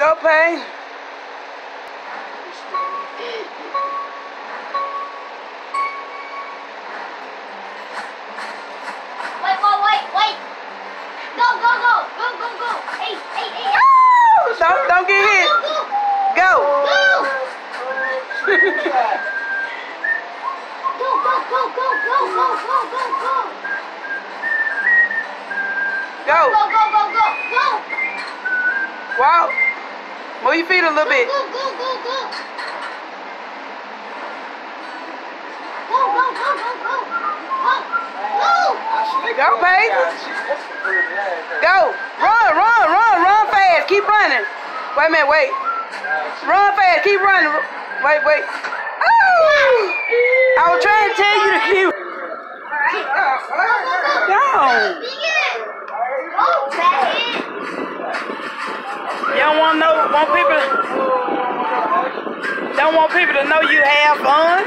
Payne. Wait, wait, wait, wait. Go, go, go, go, go, go. Hey, hey, hey. Don't, don't get hit. Go, Go. go, go. Go, go, go, go, go, go, go, go, go. Go. Go, go, go, go, go. Walk. Move your feet a little bit. Go, go, go, go. Go, go, go, go, go. Go, go. Go, Payne. Go. Run, run, run, run fast. Keep running. Wait a minute, wait. Run fast. Keep running. Wait, wait. Oh! I was trying to tell you to keep. Down. You don't want know want people don't want people to know you have fun.